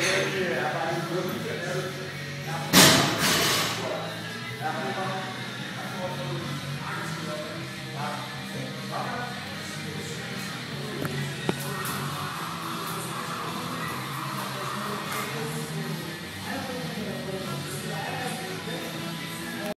Yeah.